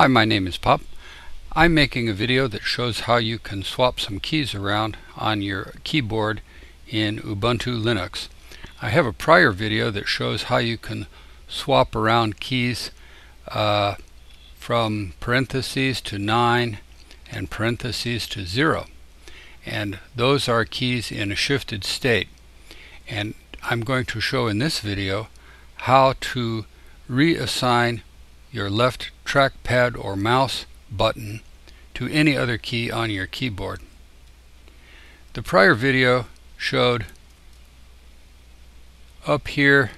Hi, my name is Pop. I'm making a video that shows how you can swap some keys around on your keyboard in Ubuntu Linux. I have a prior video that shows how you can swap around keys uh, from parentheses to 9 and parentheses to 0 and those are keys in a shifted state and I'm going to show in this video how to reassign your left trackpad or mouse button to any other key on your keyboard. The prior video showed up here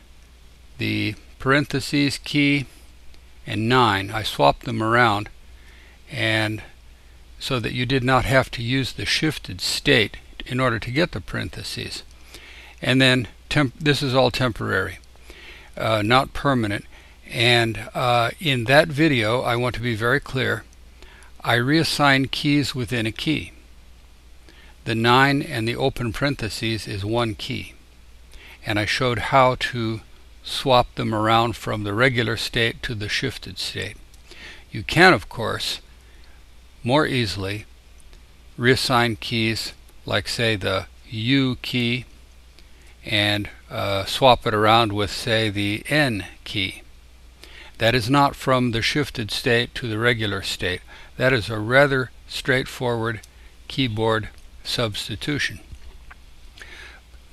the parentheses key and 9. I swapped them around and so that you did not have to use the shifted state in order to get the parentheses. And then this is all temporary, uh, not permanent. And uh, in that video, I want to be very clear. I reassign keys within a key. The 9 and the open parentheses is one key. And I showed how to swap them around from the regular state to the shifted state. You can, of course, more easily reassign keys like say the U key and uh, swap it around with say the N key. That is not from the shifted state to the regular state. That is a rather straightforward keyboard substitution.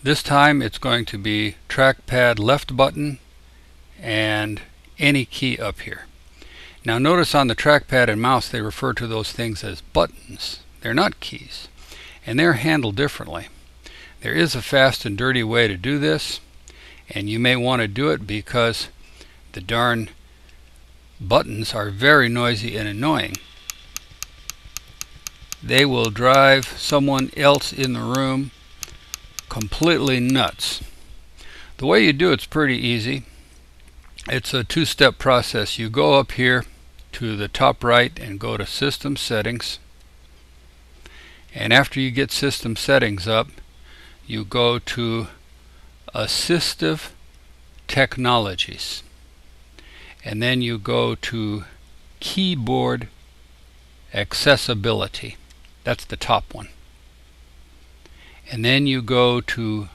This time it's going to be trackpad left button and any key up here. Now notice on the trackpad and mouse they refer to those things as buttons. They're not keys and they're handled differently. There is a fast and dirty way to do this and you may want to do it because the darn buttons are very noisy and annoying. They will drive someone else in the room completely nuts. The way you do it's pretty easy. It's a two-step process. You go up here to the top right and go to System Settings. And after you get System Settings up, you go to Assistive Technologies and then you go to keyboard accessibility. That's the top one. And then you go to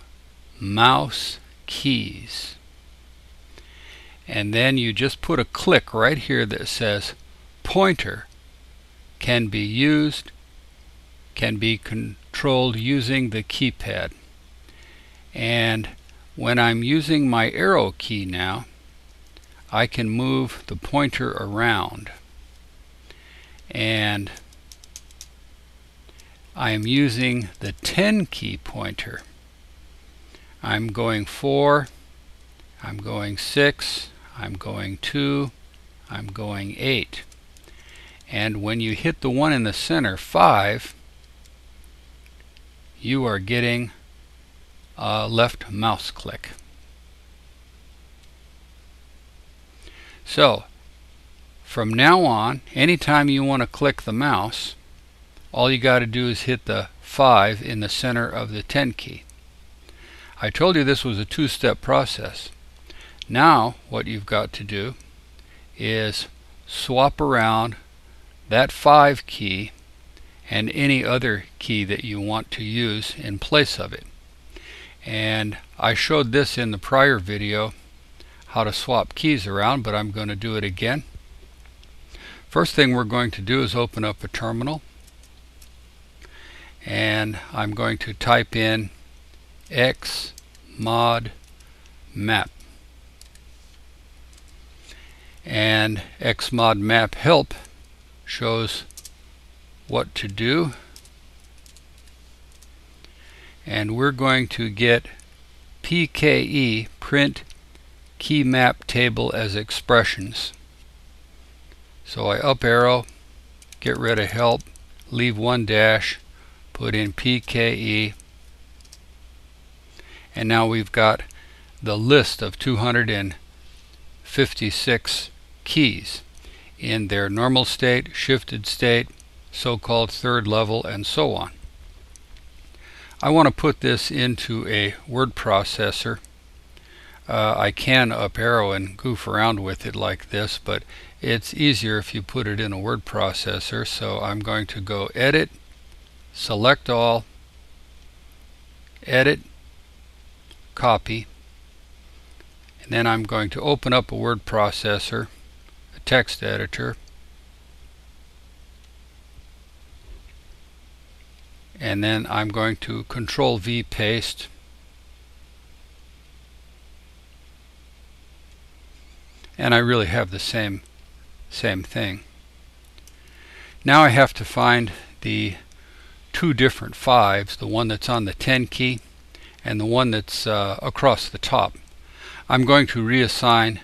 mouse keys. And then you just put a click right here that says pointer can be used can be controlled using the keypad. And when I'm using my arrow key now I can move the pointer around and I am using the 10 key pointer. I'm going 4, I'm going 6, I'm going 2, I'm going 8. And when you hit the one in the center, 5, you are getting a left mouse click. So from now on, anytime you want to click the mouse, all you got to do is hit the 5 in the center of the 10 key. I told you this was a two-step process. Now what you've got to do is swap around that 5 key and any other key that you want to use in place of it. And I showed this in the prior video how to swap keys around, but I'm going to do it again. First thing we're going to do is open up a terminal. And I'm going to type in xmod map. And xmodmap help shows what to do. And we're going to get PKE print key map table as expressions. So I up arrow, get rid of help, leave one dash, put in PKE, and now we've got the list of 256 keys in their normal state, shifted state, so-called third level, and so on. I want to put this into a word processor Uh, I can up arrow and goof around with it like this, but it's easier if you put it in a word processor. So I'm going to go Edit, Select All, Edit, Copy, and then I'm going to open up a word processor, a text editor, and then I'm going to Control V paste and I really have the same same thing. Now I have to find the two different fives, the one that's on the 10 key and the one that's uh, across the top. I'm going to reassign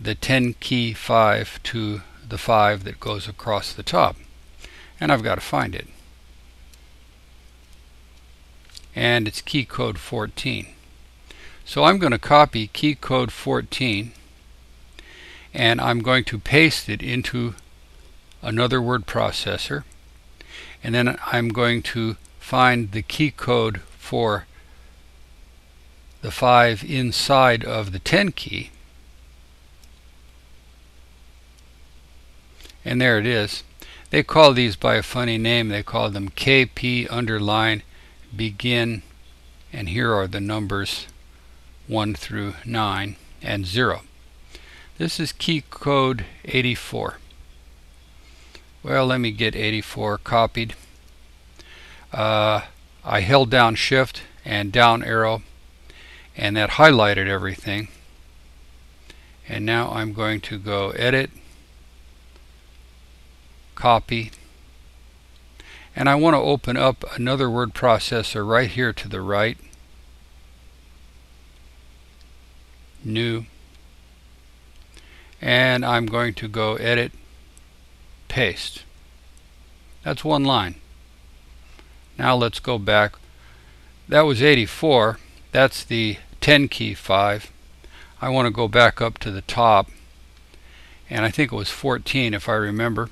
the 10 key 5 to the 5 that goes across the top. And I've got to find it. And it's key code 14. So I'm going to copy key code 14 and I'm going to paste it into another word processor and then I'm going to find the key code for the 5 inside of the 10 key. And there it is. They call these by a funny name. They call them KP underline begin and here are the numbers 1 through 9 and 0 this is key code 84. Well, let me get 84 copied. Uh, I held down shift and down arrow and that highlighted everything. And now I'm going to go edit, copy, and I want to open up another word processor right here to the right. New and I'm going to go edit paste. That's one line. Now let's go back. That was 84 that's the 10 key 5 I want to go back up to the top and I think it was 14 if I remember.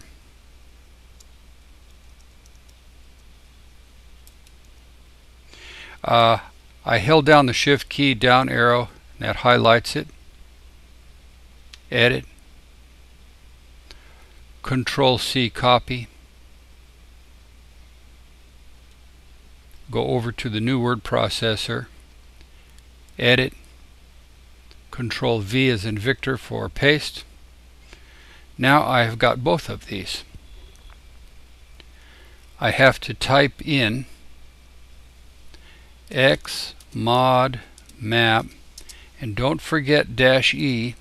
Uh, I held down the shift key down arrow and that highlights it edit, control C copy, go over to the new word processor, edit, control V as in Victor for paste. Now I have got both of these. I have to type in x mod map. And don't forget dash E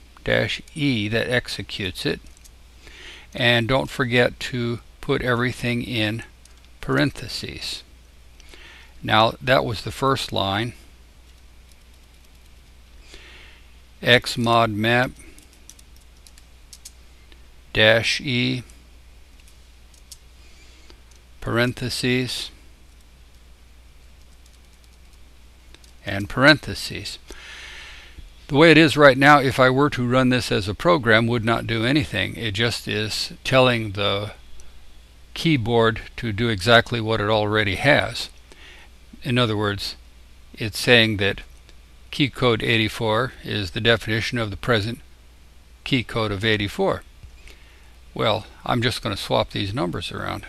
E that executes it. And don't forget to put everything in parentheses. Now that was the first line. xmodmap dash E parentheses and parentheses. The way it is right now, if I were to run this as a program, would not do anything. It just is telling the keyboard to do exactly what it already has. In other words, it's saying that key code 84 is the definition of the present key code of 84. Well, I'm just going to swap these numbers around.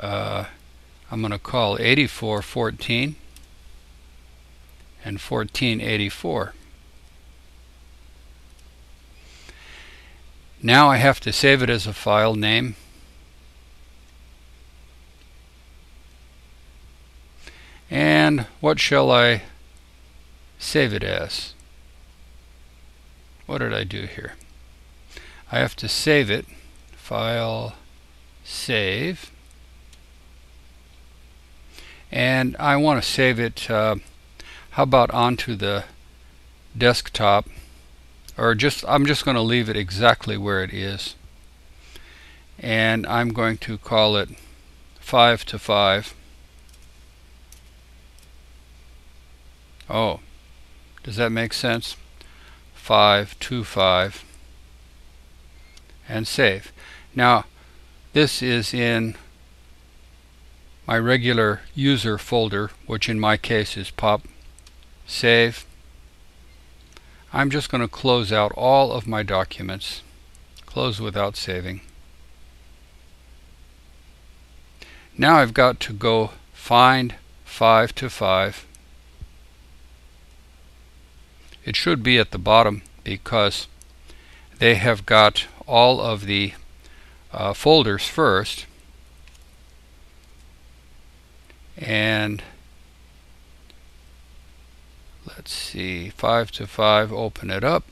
Uh, I'm going to call 8414 and 1484. Now I have to save it as a file name. And what shall I save it as? What did I do here? I have to save it. File, save. And I want to save it uh, how about onto the desktop? Or just I'm just going to leave it exactly where it is. And I'm going to call it 5 to 5 oh does that make sense? 5 to 5 and save. Now this is in my regular user folder which in my case is pop save I'm just going to close out all of my documents. Close without saving. Now I've got to go find 5 to 5. It should be at the bottom because they have got all of the uh, folders first and let's see 5 to 5 open it up.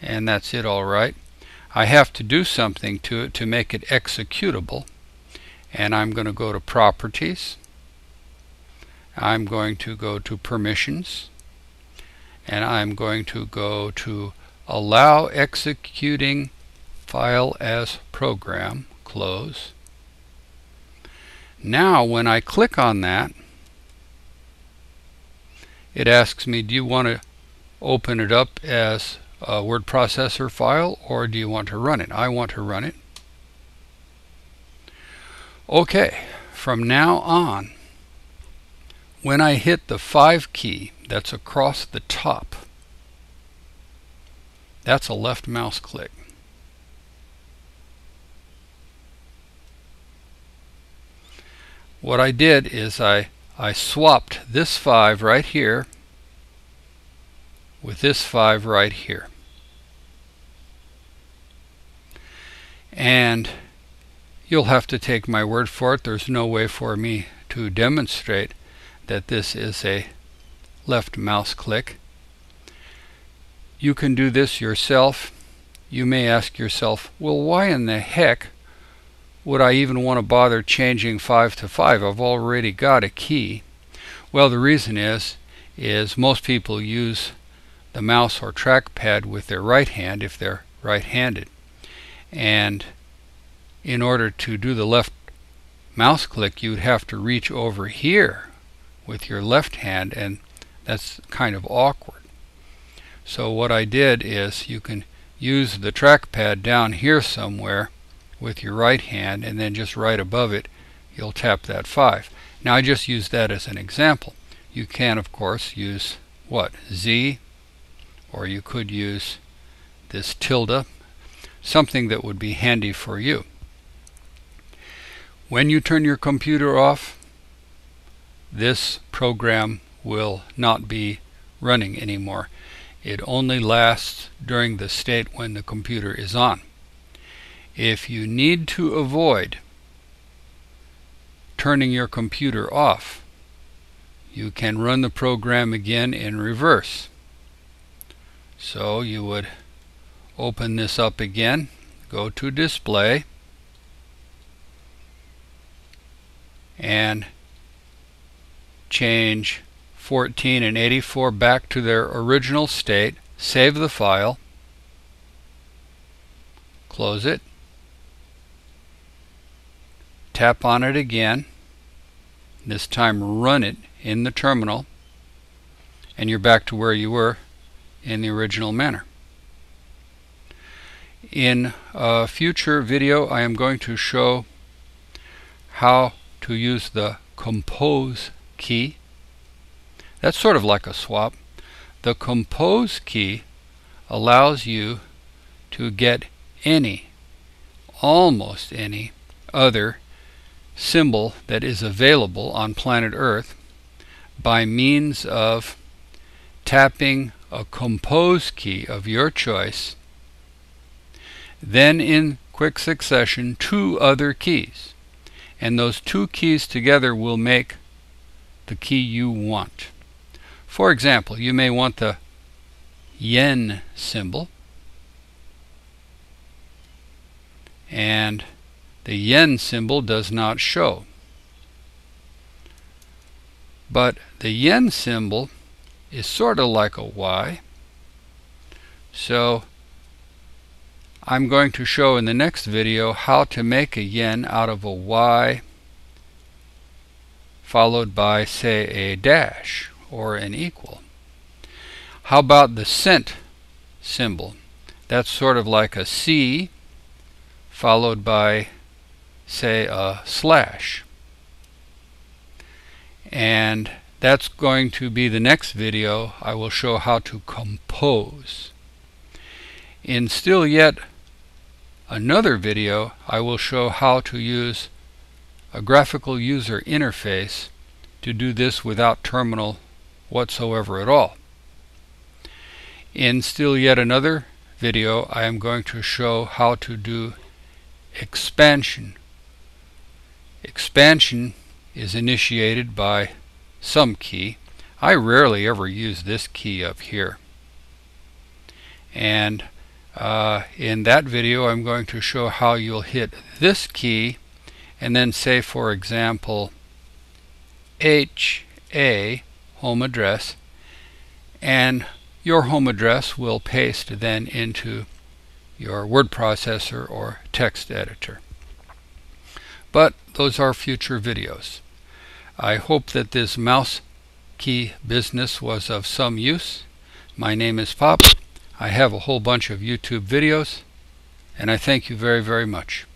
And that's it all right. I have to do something to it to make it executable and I'm going to go to properties. I'm going to go to permissions and I'm going to go to allow executing file as program close. Now when I click on that it asks me do you want to open it up as a word processor file or do you want to run it? I want to run it. Okay from now on when I hit the 5 key that's across the top, that's a left mouse click. What I did is I, I swapped this 5 right here with this 5 right here. And you'll have to take my word for it. There's no way for me to demonstrate that this is a left mouse click. You can do this yourself. You may ask yourself, well, why in the heck would I even want to bother changing 5 to 5? I've already got a key. Well, the reason is, is most people use the mouse or trackpad with their right hand if they're right-handed. And in order to do the left mouse click, you'd have to reach over here with your left hand and that's kind of awkward. So what I did is you can use the trackpad down here somewhere with your right hand and then just right above it you'll tap that 5. Now I just use that as an example. You can of course use what? Z or you could use this tilde something that would be handy for you. When you turn your computer off this program will not be running anymore. It only lasts during the state when the computer is on. If you need to avoid turning your computer off, you can run the program again in reverse. So you would open this up again, go to display, and change 14 and 84 back to their original state, save the file, close it, tap on it again, this time run it in the terminal, and you're back to where you were in the original manner. In a future video I am going to show how to use the compose key. That's sort of like a swap. The compose key allows you to get any, almost any, other symbol that is available on planet Earth by means of tapping a compose key of your choice, then in quick succession two other keys. And those two keys together will make the key you want. For example, you may want the yen symbol and the yen symbol does not show. But the yen symbol is sort of like a Y. So I'm going to show in the next video how to make a yen out of a Y followed by, say, a dash or an equal. How about the cent symbol? That's sort of like a C followed by, say, a slash. and that's going to be the next video. I will show how to compose. In still yet another video, I will show how to use a graphical user interface to do this without terminal whatsoever at all. In still yet another video, I am going to show how to do expansion. Expansion is initiated by some key. I rarely ever use this key up here. And uh, in that video I'm going to show how you'll hit this key and then say for example HA home address and your home address will paste then into your word processor or text editor. But those are future videos. I hope that this mouse key business was of some use. My name is Pop. I have a whole bunch of YouTube videos and I thank you very very much.